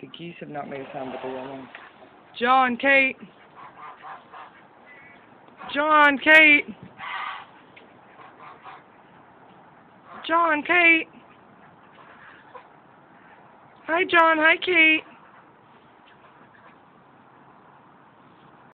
The geese have not made a sound, but they're. John, Kate. John, Kate. John, Kate. Hi, John. Hi, Kate.